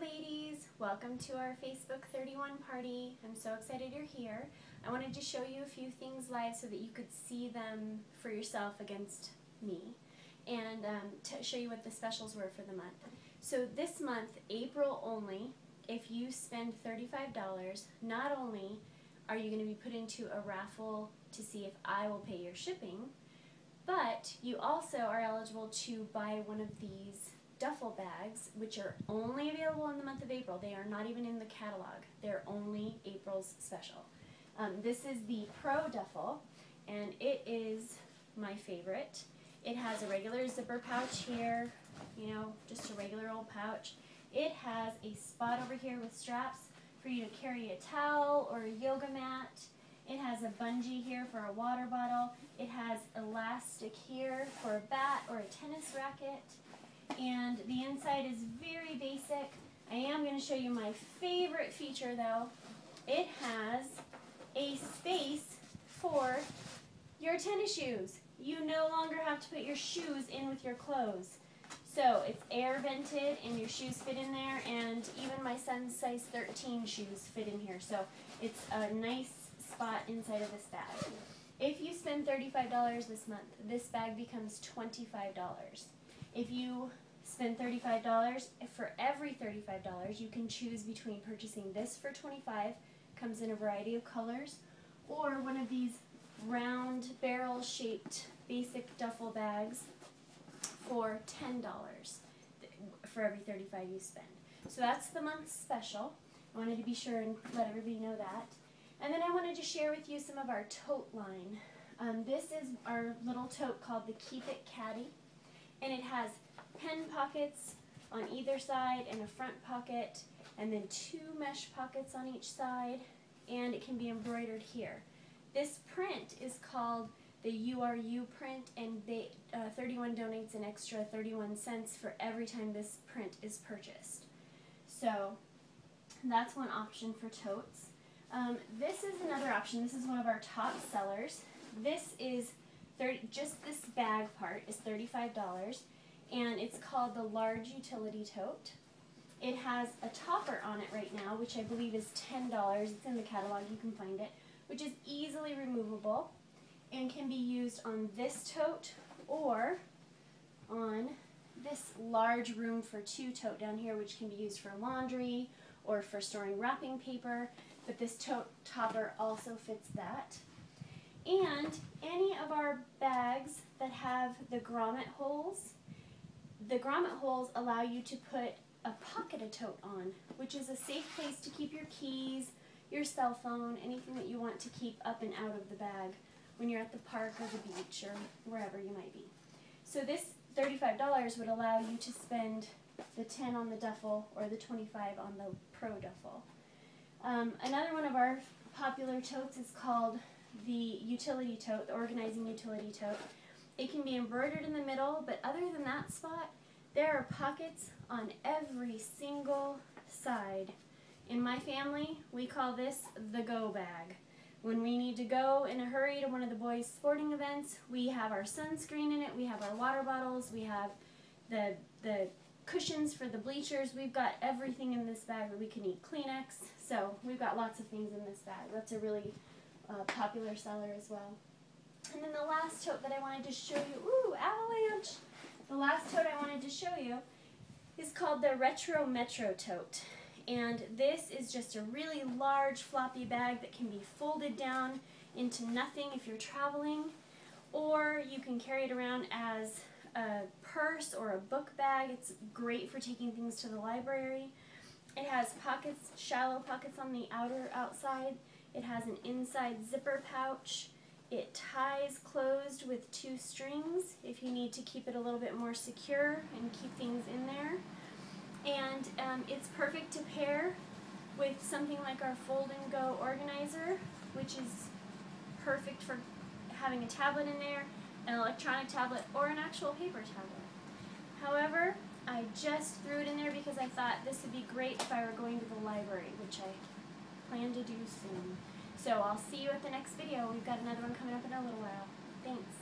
Ladies, welcome to our Facebook 31 party. I'm so excited you're here. I wanted to show you a few things live so that you could see them for yourself against me and um, to show you what the specials were for the month. So this month, April only, if you spend $35, not only are you going to be put into a raffle to see if I will pay your shipping, but you also are eligible to buy one of these duffel bags, which are only available in the month of April. They are not even in the catalog. They're only April's special. Um, this is the Pro Duffel, and it is my favorite. It has a regular zipper pouch here, you know, just a regular old pouch. It has a spot over here with straps for you to carry a towel or a yoga mat. It has a bungee here for a water bottle. It has elastic here for a bat or a tennis racket and the inside is very basic. I am going to show you my favorite feature though. It has a space for your tennis shoes. You no longer have to put your shoes in with your clothes. So it's air vented and your shoes fit in there and even my son's size 13 shoes fit in here. So it's a nice spot inside of this bag. If you spend $35 this month, this bag becomes $25. If you spend $35, for every $35 you can choose between purchasing this for 25 comes in a variety of colors, or one of these round barrel shaped basic duffel bags for $10 for every 35 you spend. So that's the month's special. I wanted to be sure and let everybody know that. And then I wanted to share with you some of our tote line. Um, this is our little tote called the Keep It Caddy and it has pen pockets on either side and a front pocket and then two mesh pockets on each side and it can be embroidered here. This print is called the URU print and they, uh, 31 donates an extra 31 cents for every time this print is purchased. So that's one option for totes. Um, this is another option. This is one of our top sellers. This is 30, just this bag part is $35 and it's called the large utility tote. It has a topper on it right now, which I believe is $10. It's in the catalog, you can find it, which is easily removable and can be used on this tote or on this large room for two tote down here, which can be used for laundry or for storing wrapping paper, but this tote topper also fits that. And any of our bags that have the grommet holes, the grommet holes allow you to put a pocket a tote on, which is a safe place to keep your keys, your cell phone, anything that you want to keep up and out of the bag when you're at the park or the beach or wherever you might be. So this $35 would allow you to spend the 10 on the duffel or the 25 on the pro duffel. Um, another one of our popular totes is called the utility tote, the organizing utility tote. It can be embroidered in the middle, but other than that spot, there are pockets on every single side. In my family, we call this the go bag. When we need to go in a hurry to one of the boys' sporting events, we have our sunscreen in it, we have our water bottles, we have the, the cushions for the bleachers. We've got everything in this bag that we can eat Kleenex. So we've got lots of things in this bag. That's a really uh, popular seller as well. And then the last tote that I wanted to show you, ooh, avalanche! The last tote I wanted to show you is called the Retro Metro tote. And this is just a really large floppy bag that can be folded down into nothing if you're traveling, or you can carry it around as a purse or a book bag. It's great for taking things to the library. It has pockets, shallow pockets on the outer outside. It has an inside zipper pouch. It ties closed with two strings if you need to keep it a little bit more secure and keep things in there. And um, it's perfect to pair with something like our fold and go organizer, which is perfect for having a tablet in there, an electronic tablet, or an actual paper tablet. However, I just threw it in there because I thought this would be great if I were going to the library, which I plan to do soon. So I'll see you at the next video. We've got another one coming up in a little while. Thanks.